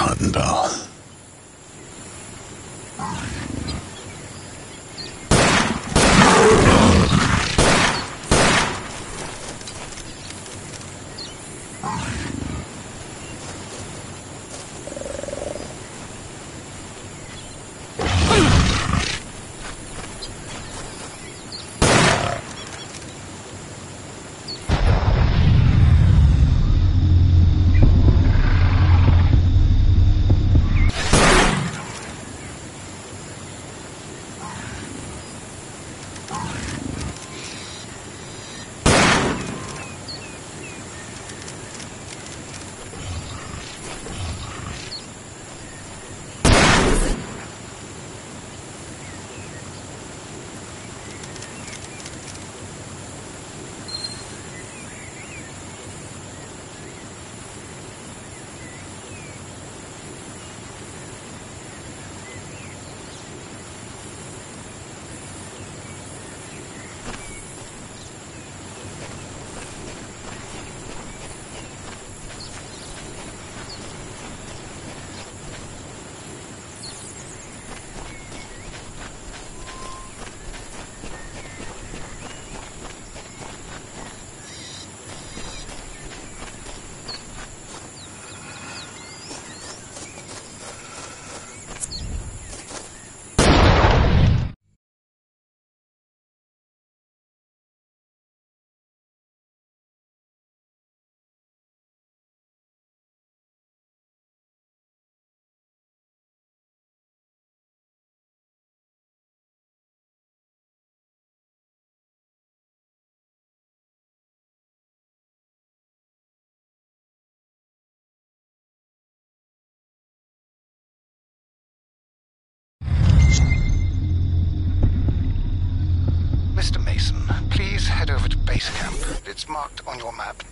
Hunting, pal. It's marked on your map.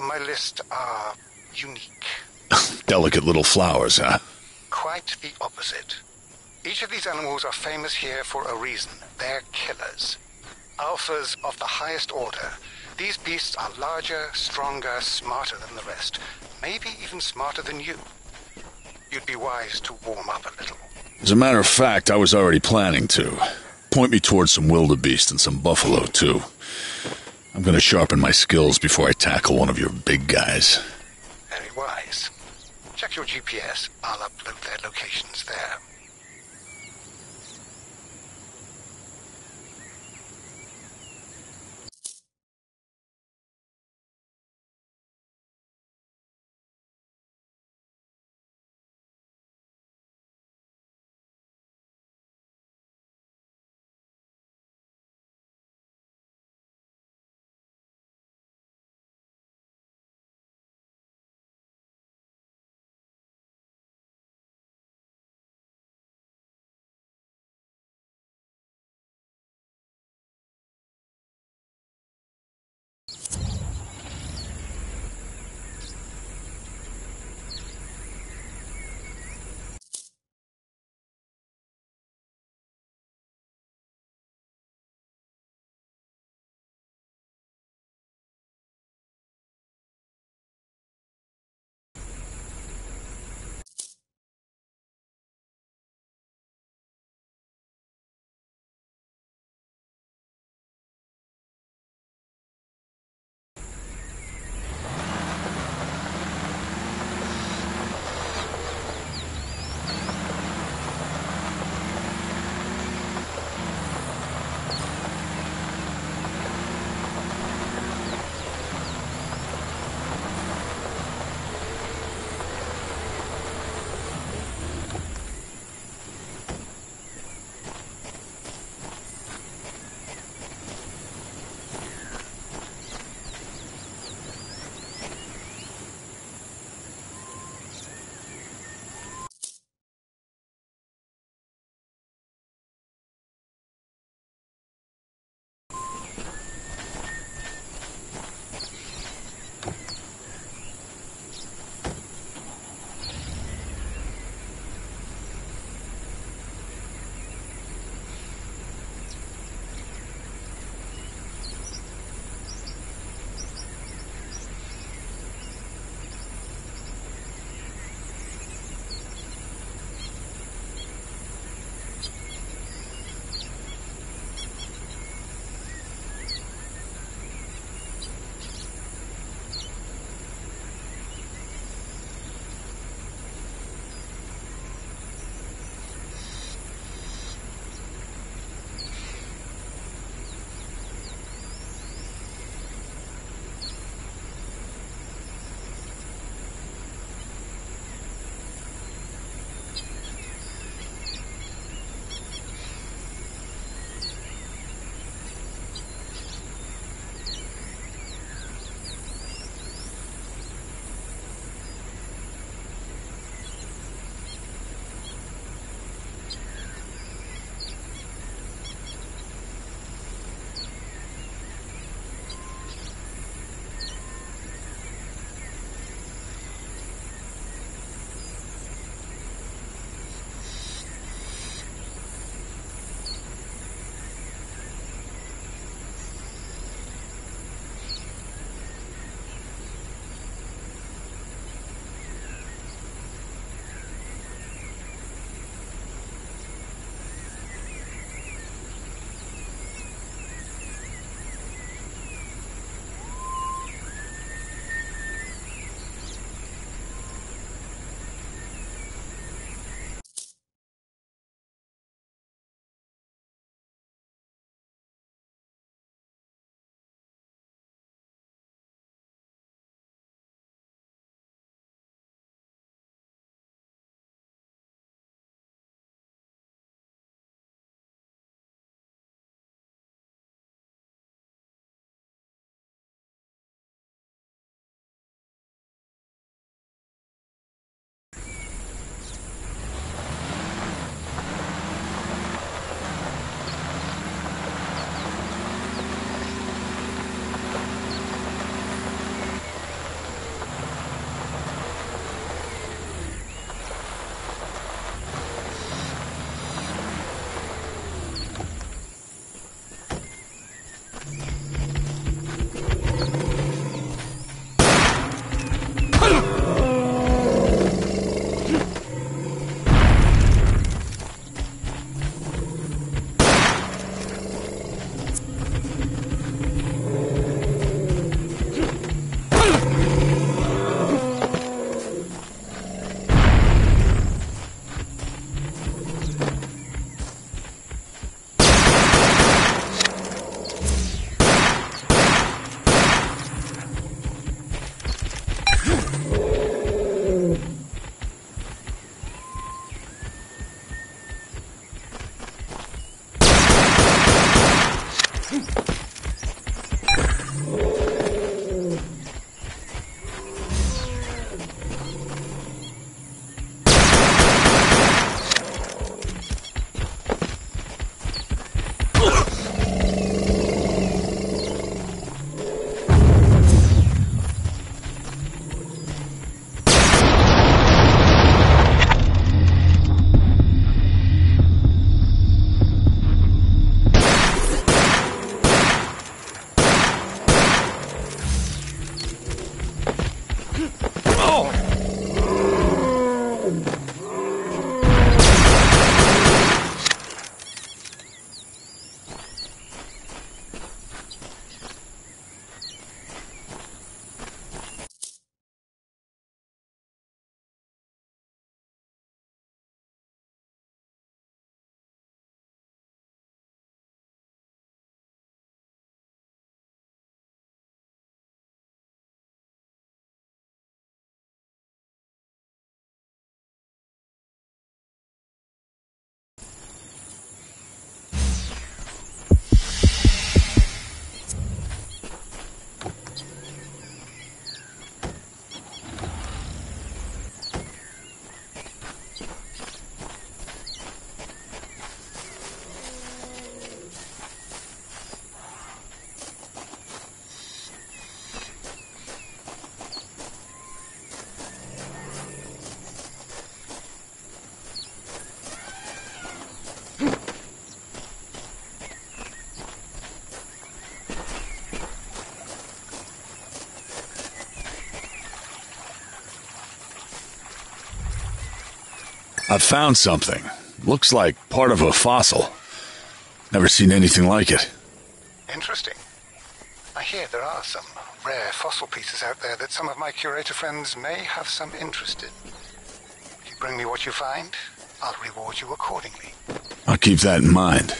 On my list are unique. Delicate little flowers, huh? Quite the opposite. Each of these animals are famous here for a reason. They're killers. Alphas of the highest order. These beasts are larger, stronger, smarter than the rest. Maybe even smarter than you. You'd be wise to warm up a little. As a matter of fact, I was already planning to. Point me towards some wildebeest and some buffalo, too. I'm gonna sharpen my skills before I tackle one of your big guys. Very wise. Check your GPS. I'll upload their locations there. I've found something. Looks like part of a fossil. Never seen anything like it. Interesting. I hear there are some rare fossil pieces out there that some of my curator friends may have some interest in. If you bring me what you find, I'll reward you accordingly. I'll keep that in mind.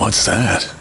What's that?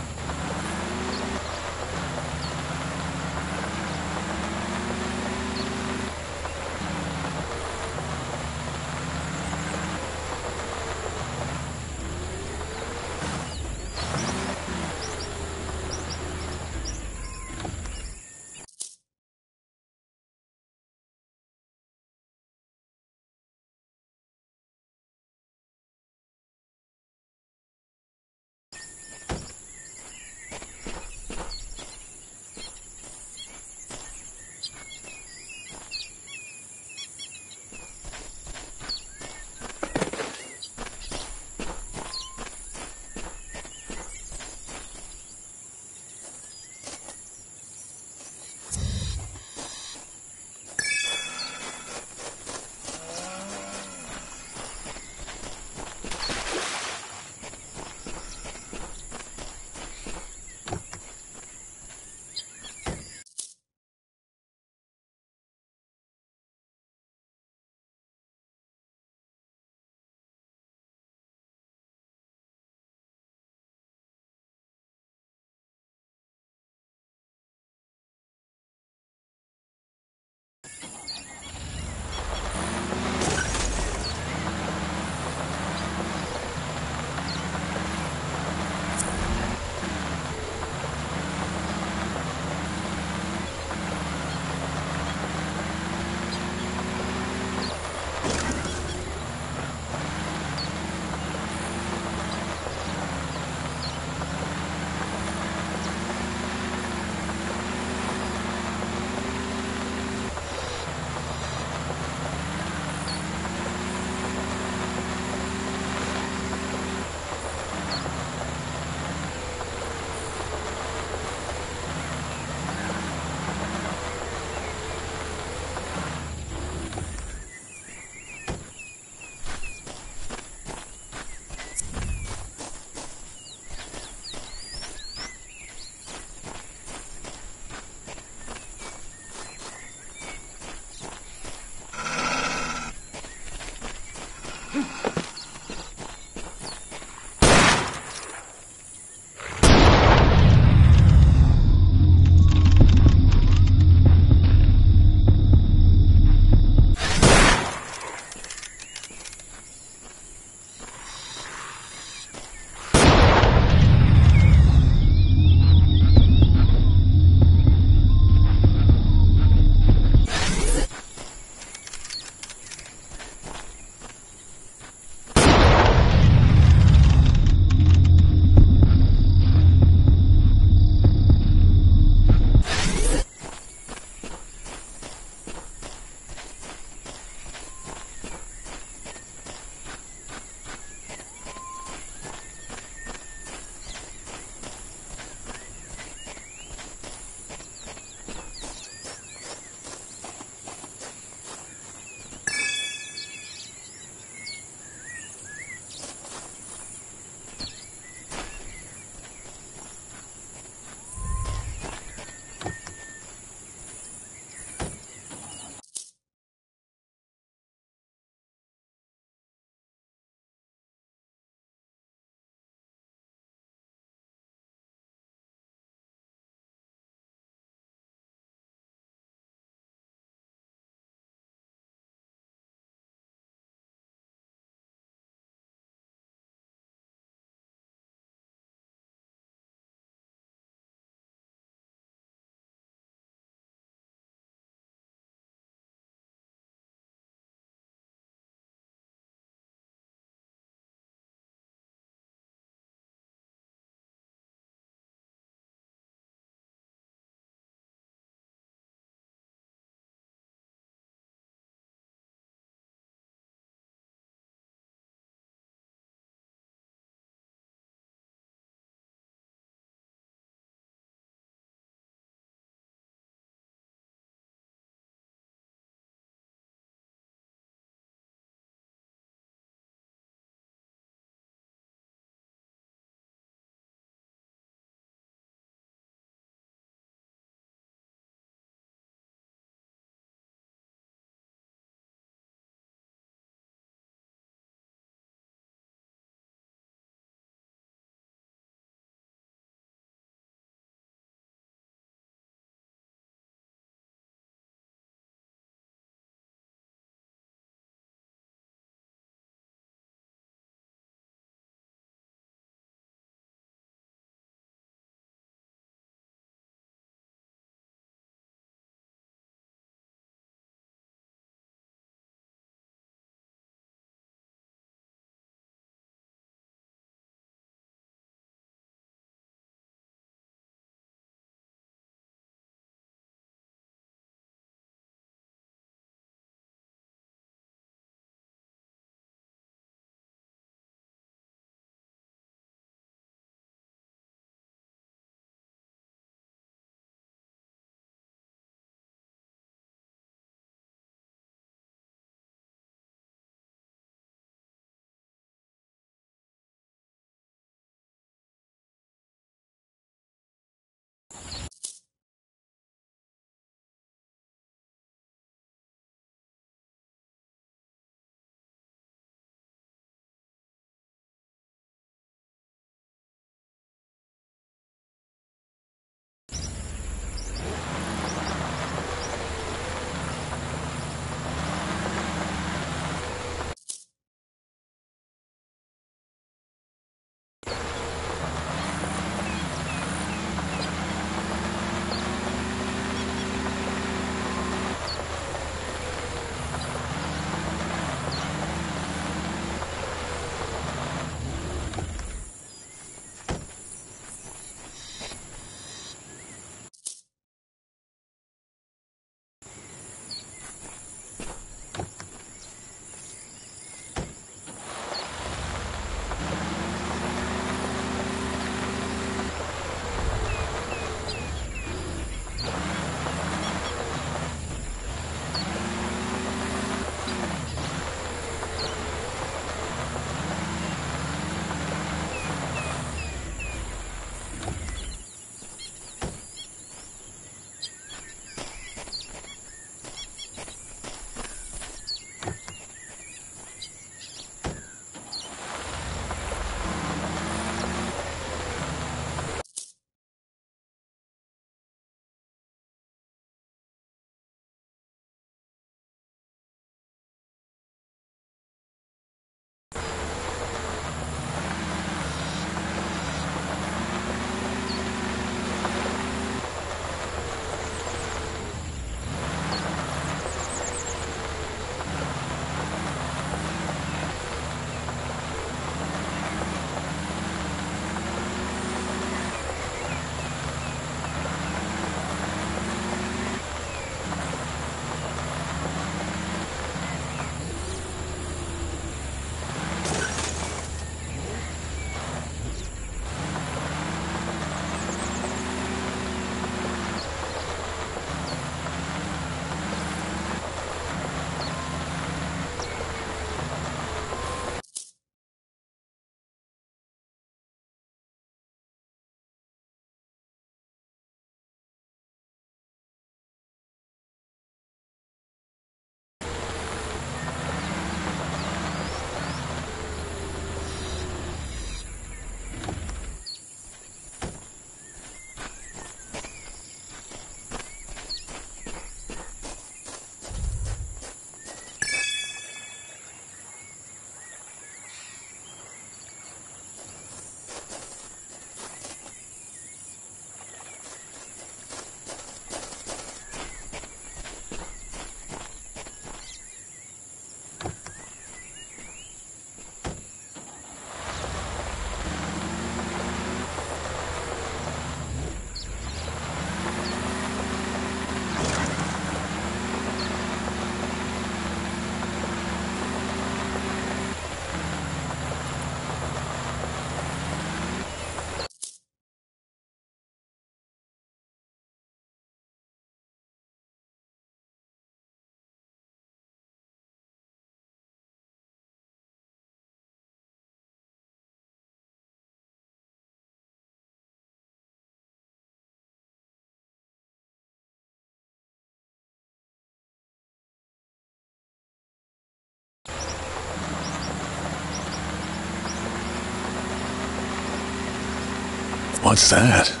What's that?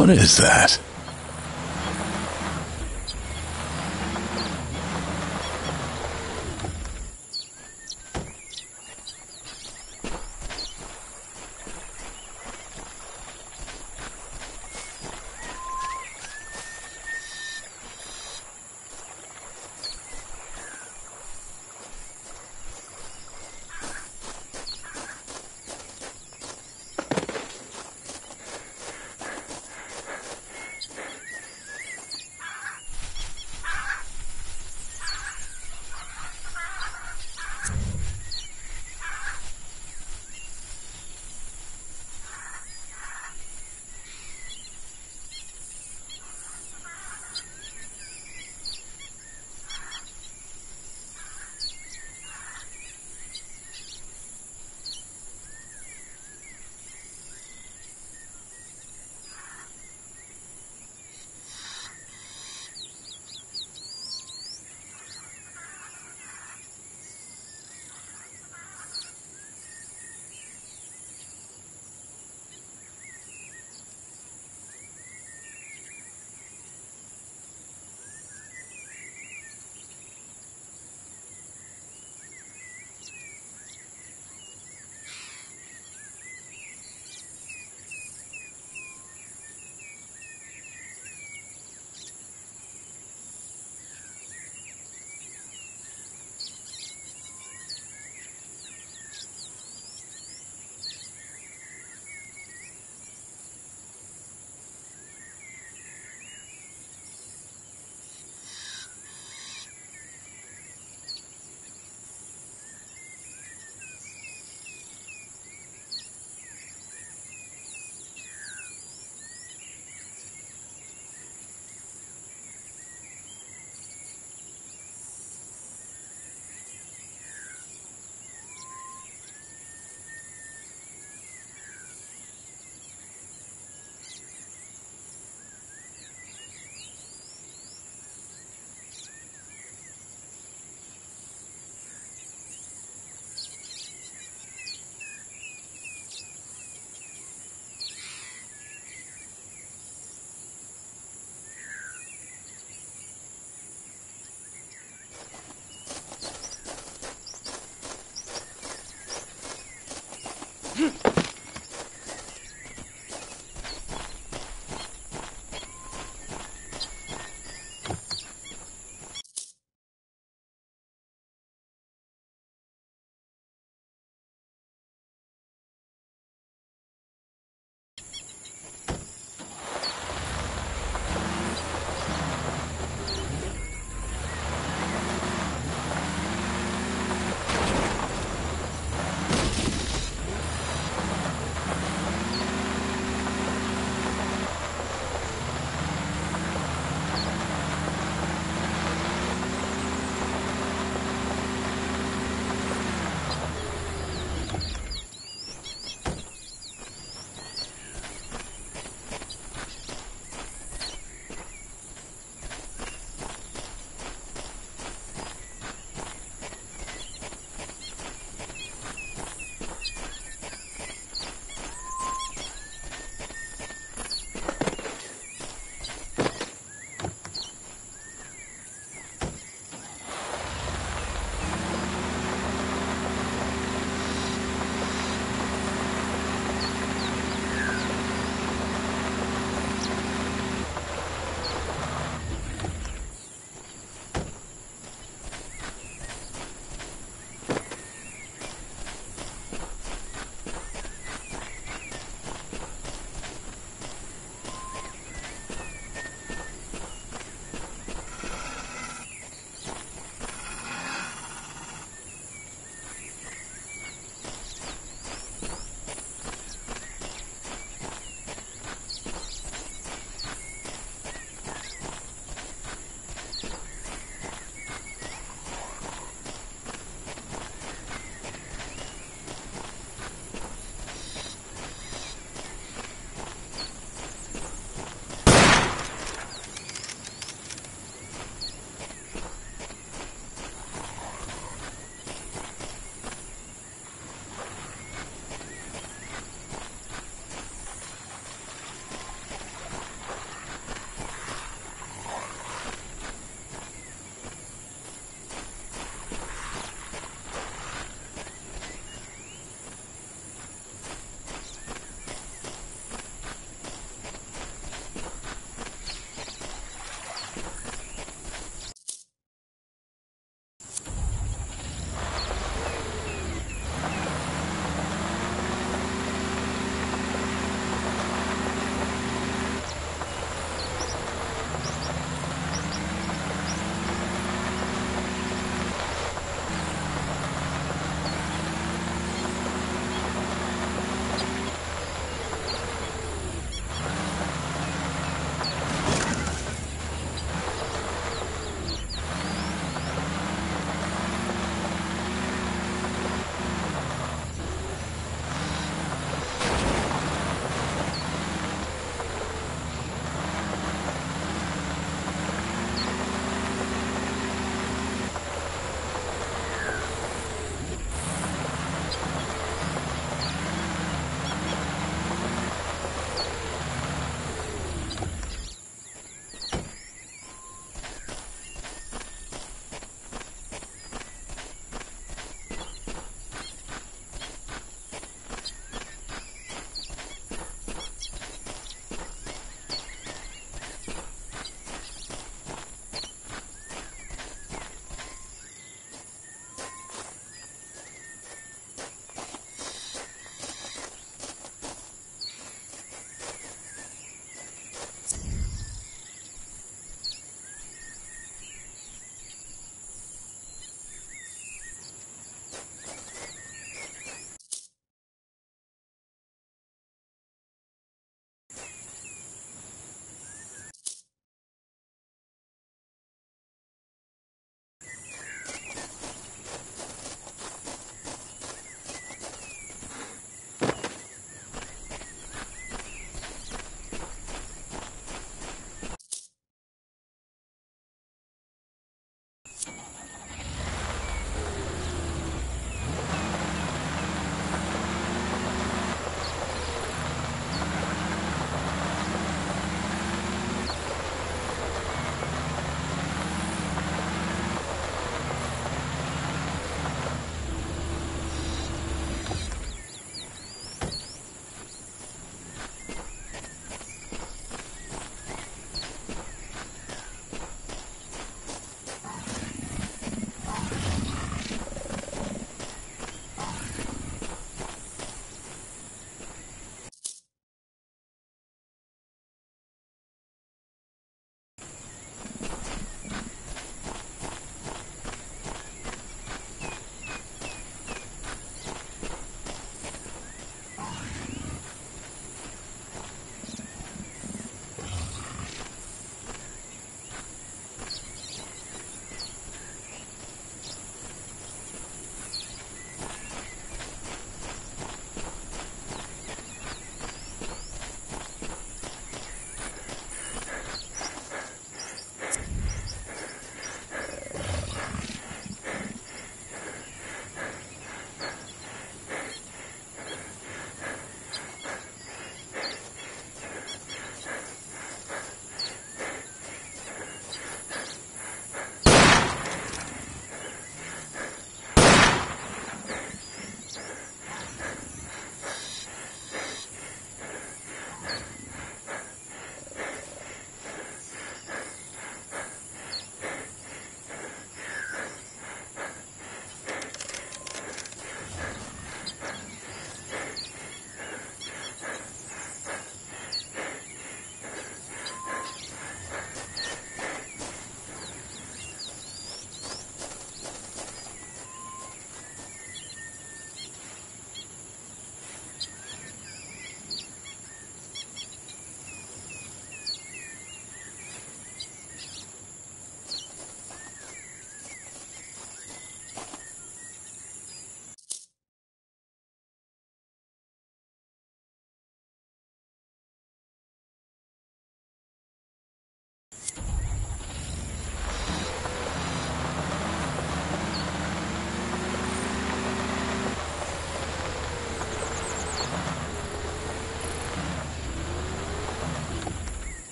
What is that?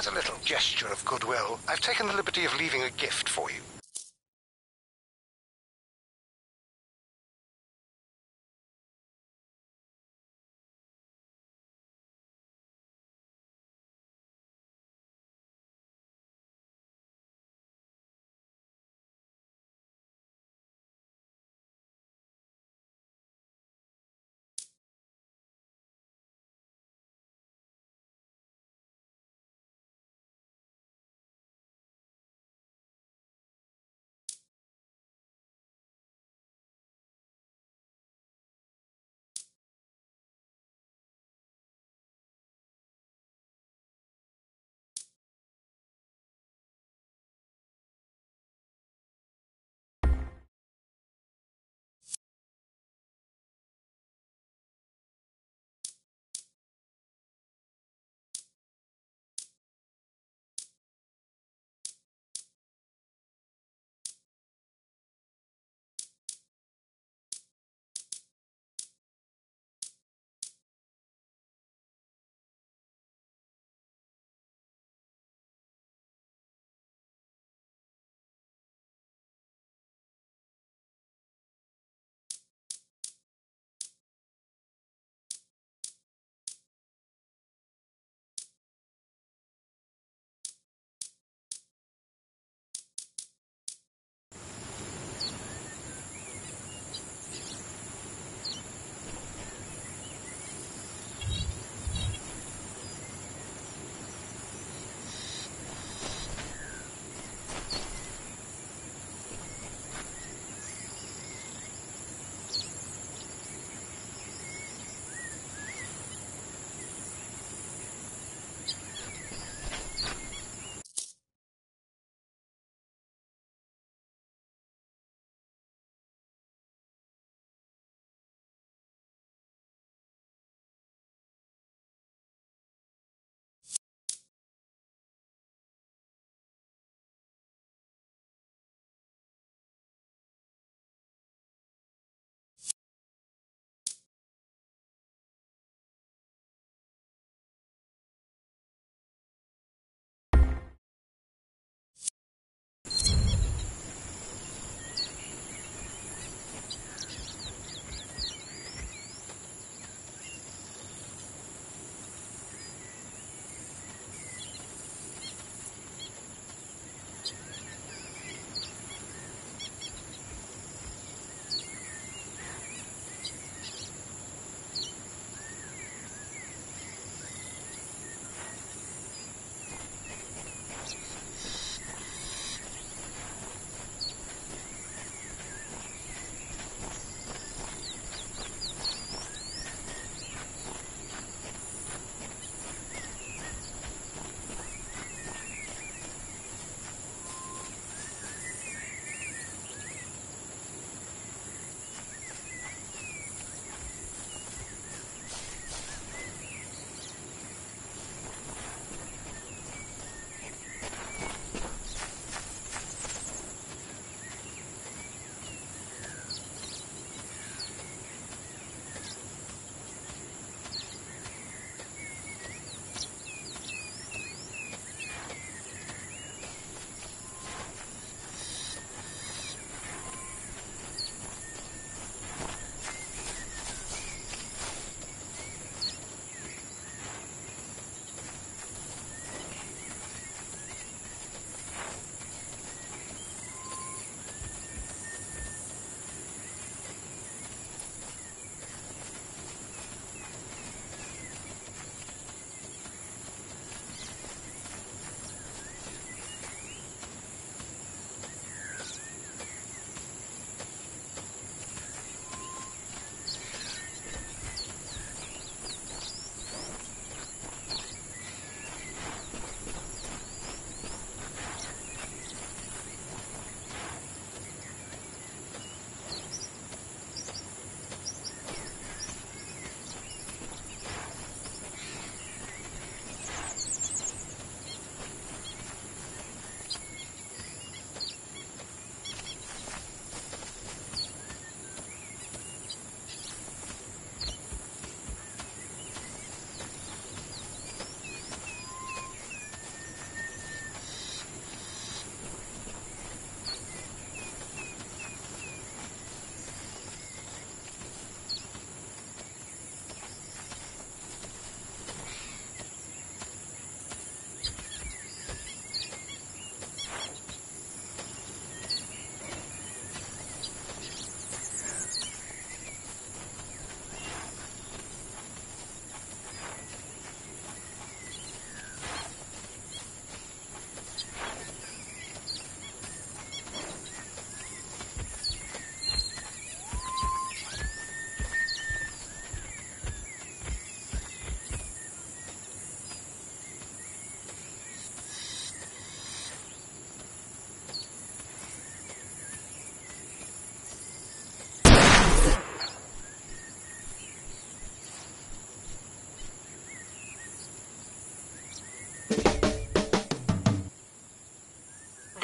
As a little gesture of goodwill, I've taken the liberty of leaving a gift for you.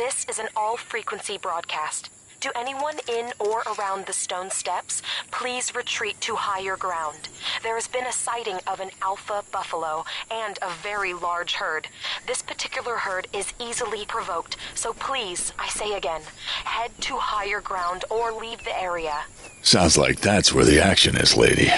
This is an all frequency broadcast. To anyone in or around the stone steps, please retreat to higher ground. There has been a sighting of an alpha buffalo and a very large herd. This particular herd is easily provoked, so please, I say again, head to higher ground or leave the area. Sounds like that's where the action is, lady.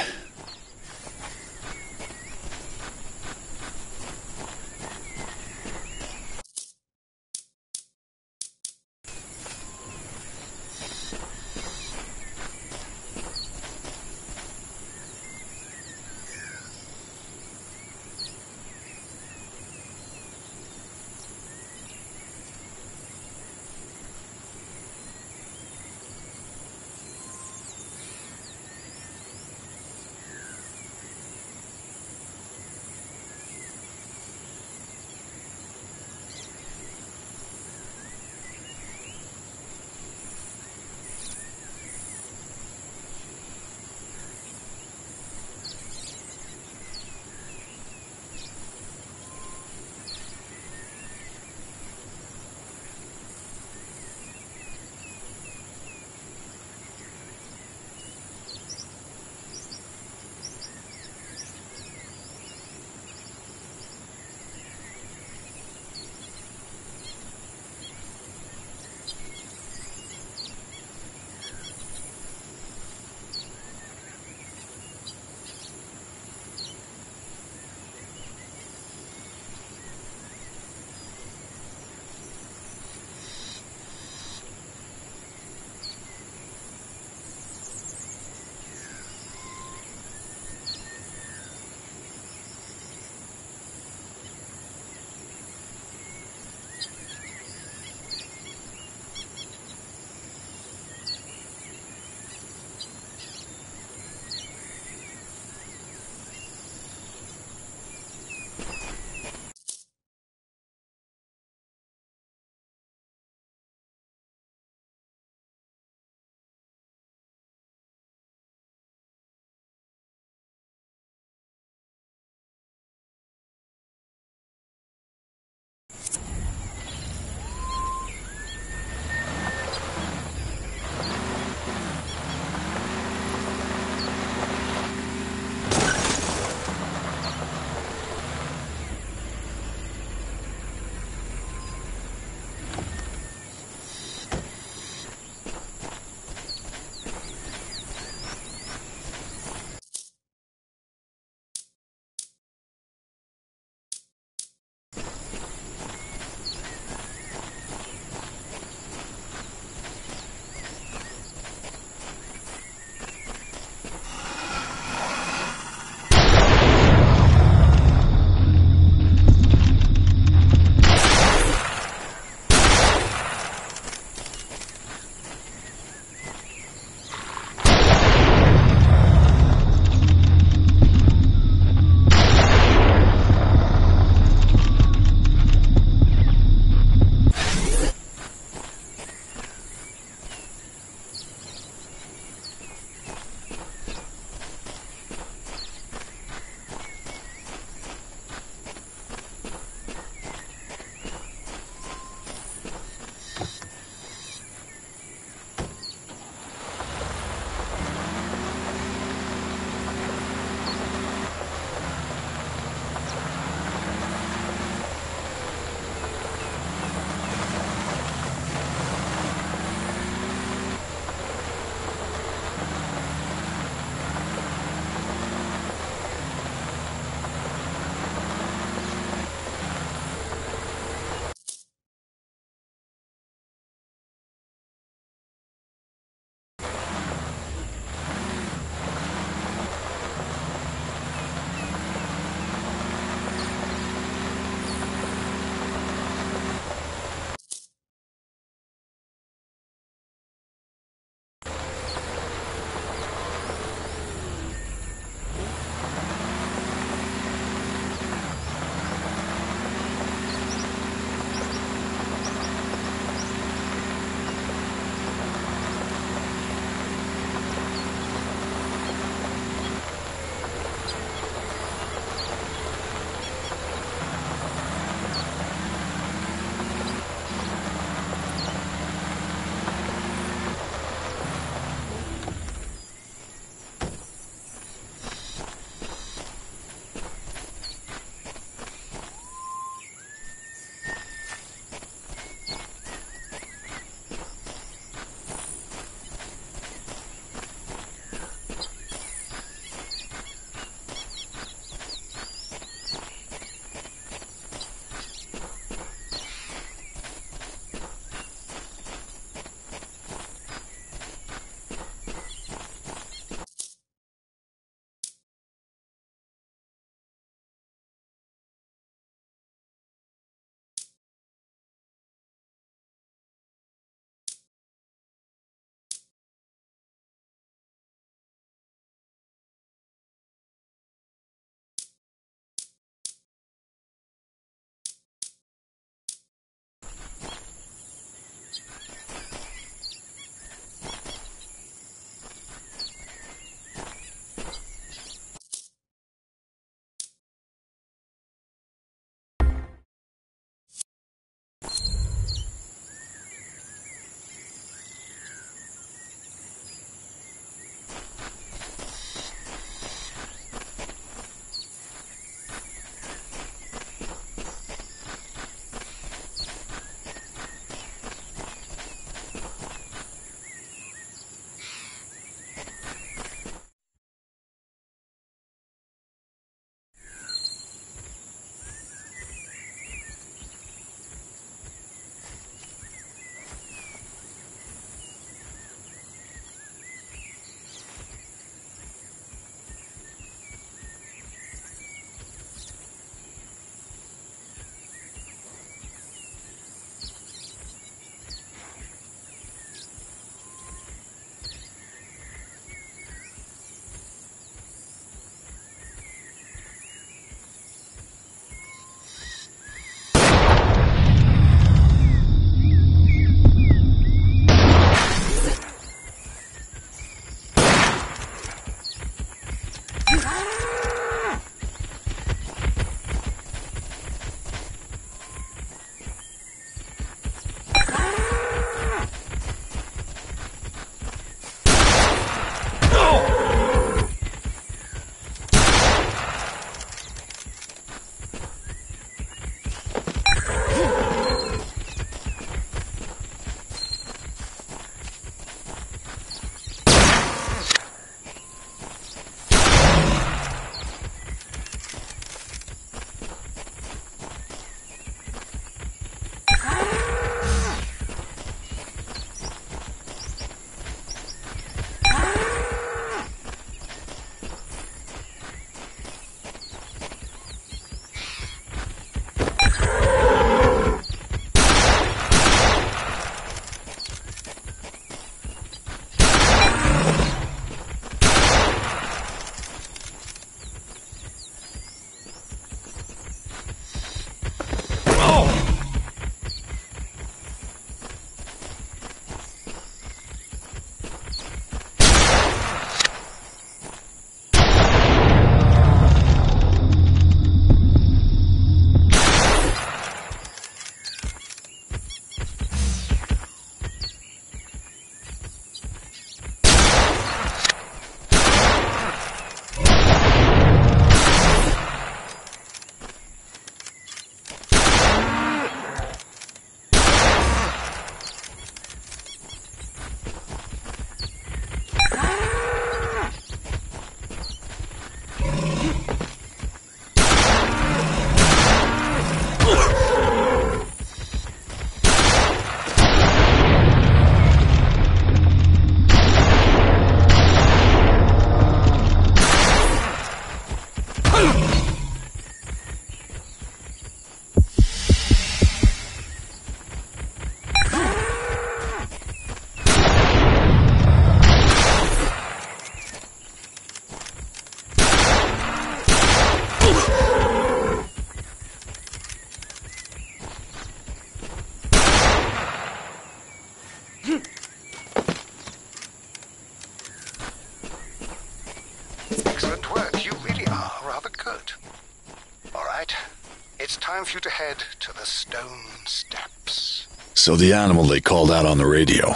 So the animal they called out on the radio.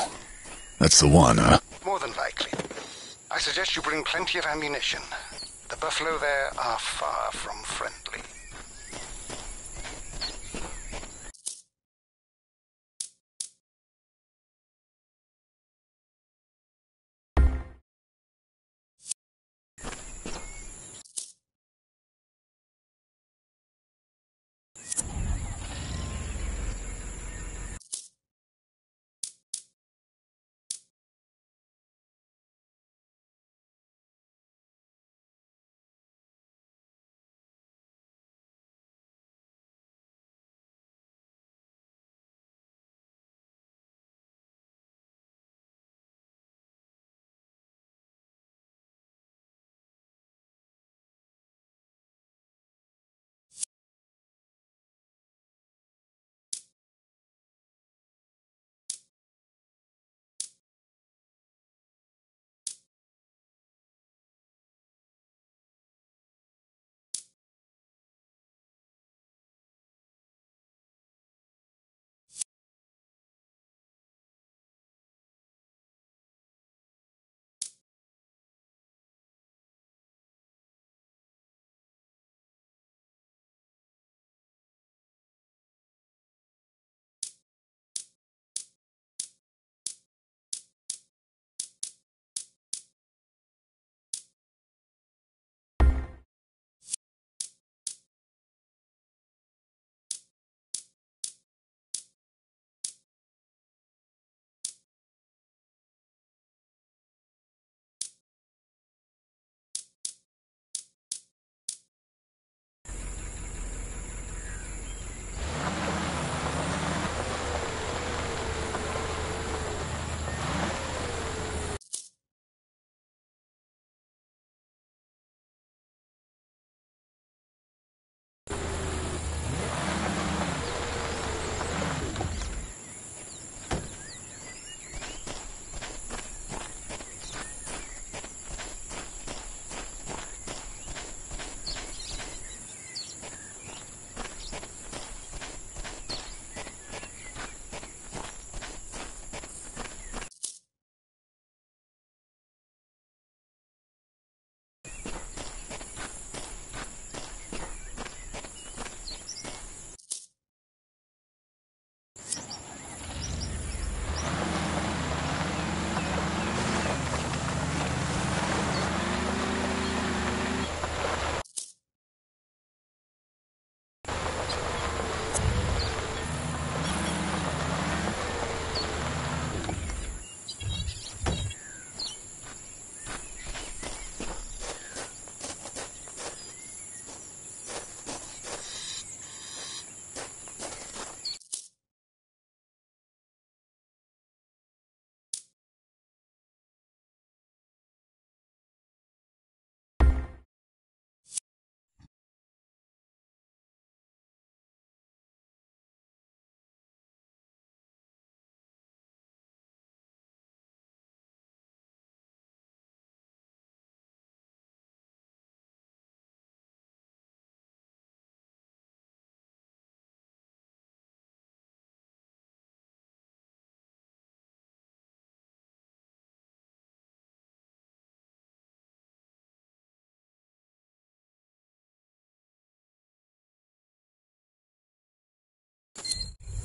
That's the one, huh? More than likely. I suggest you bring plenty of ammunition. The buffalo there are far from friendly.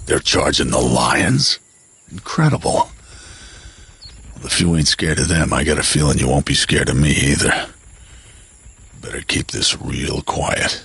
They're charging the lions? Incredible. Well, if you ain't scared of them, I got a feeling you won't be scared of me either. Better keep this real quiet.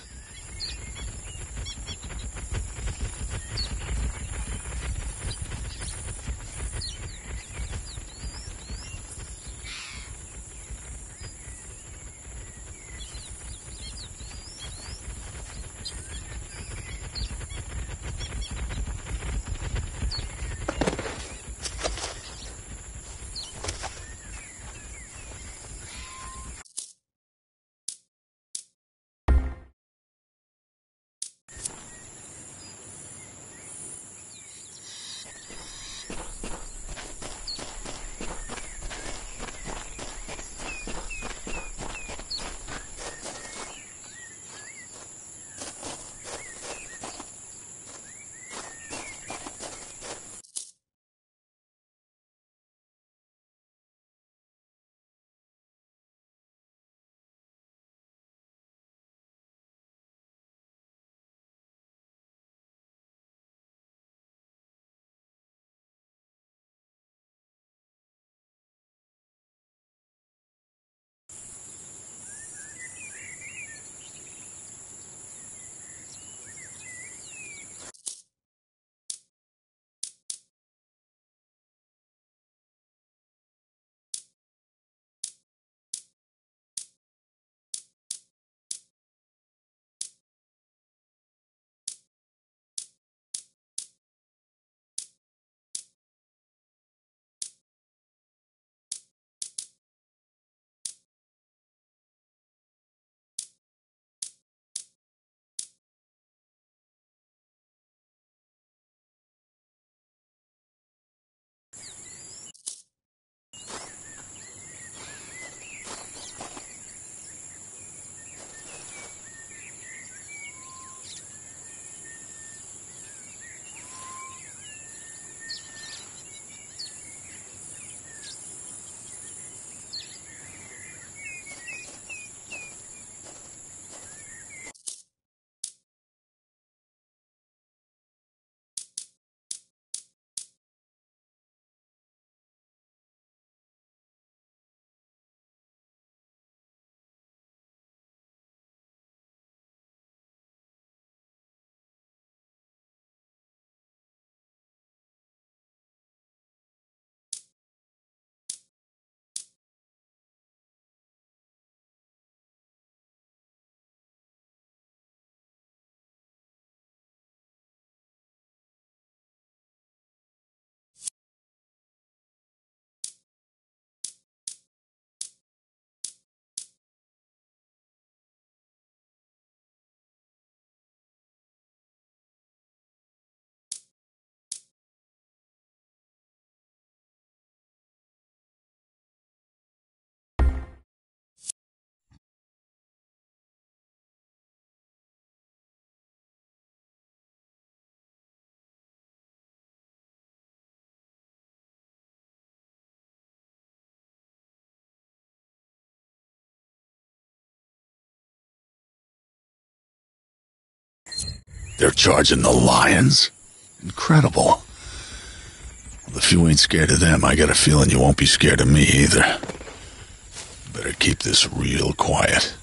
They're charging the lions? Incredible. Well, if you ain't scared of them, I got a feeling you won't be scared of me either. Better keep this real quiet.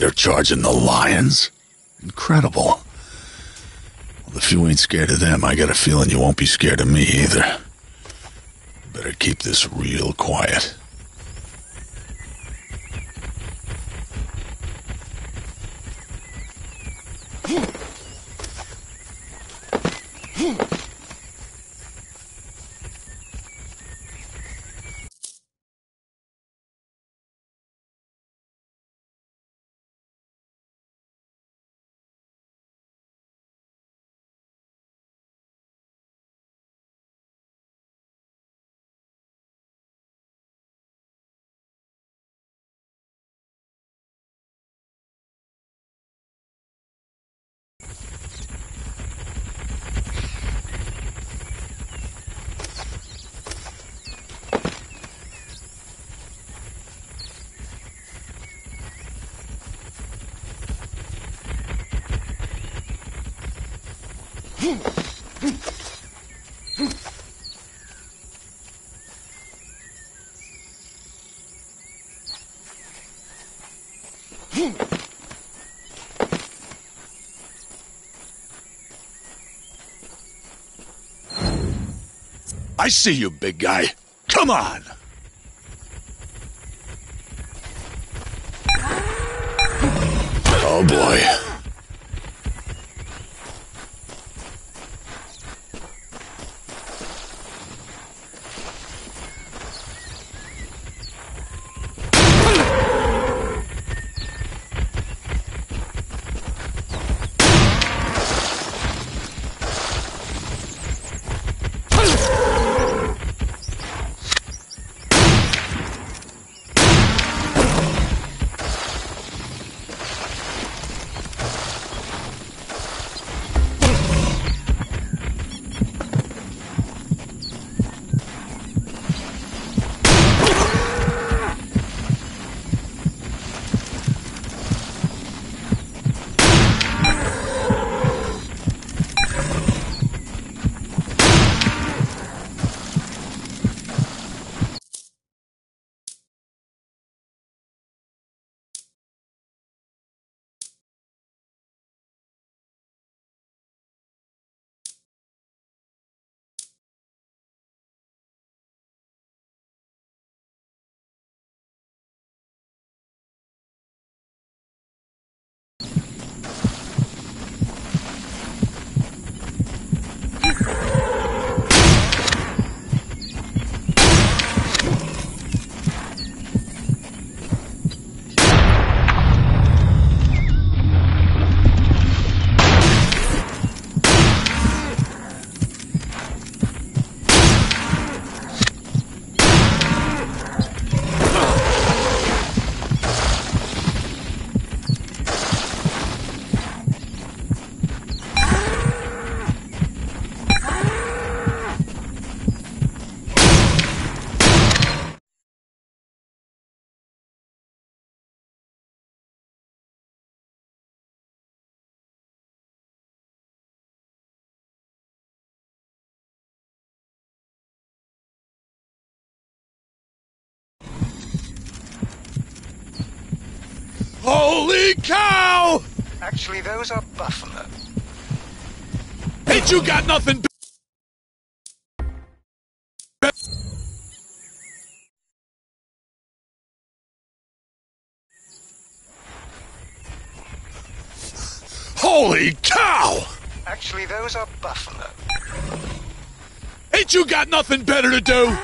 They're charging the lions? Incredible. Well, if you ain't scared of them, I got a feeling you won't be scared of me either. Better keep this real quiet. Hmm. I see you, big guy. Come on. Oh boy. Holy cow! Actually, those are buffalo. Ain't you got nothing? Holy cow! Actually, those are buffalo. Ain't you got nothing better to do?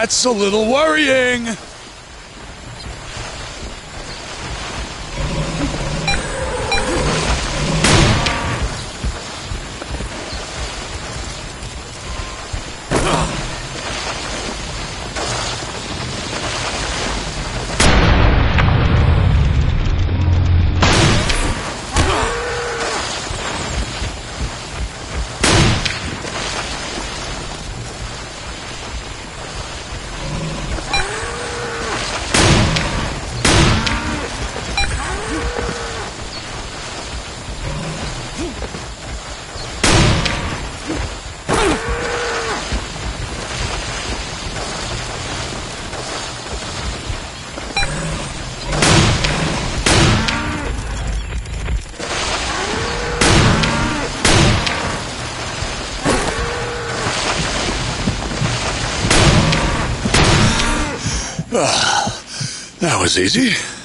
That's a little worrying. Was easy.